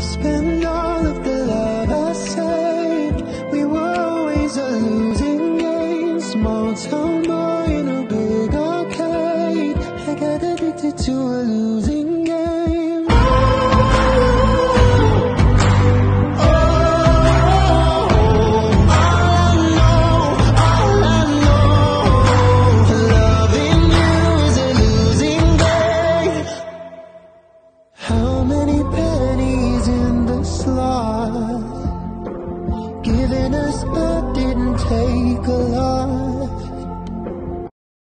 spend all of the love I saved. We were always a losing game. Small town boy in a big arcade. I got addicted to a losing game. Oh, oh, oh, All I know, all I know Loving you is a losing game How many within us.